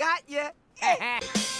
Got ya.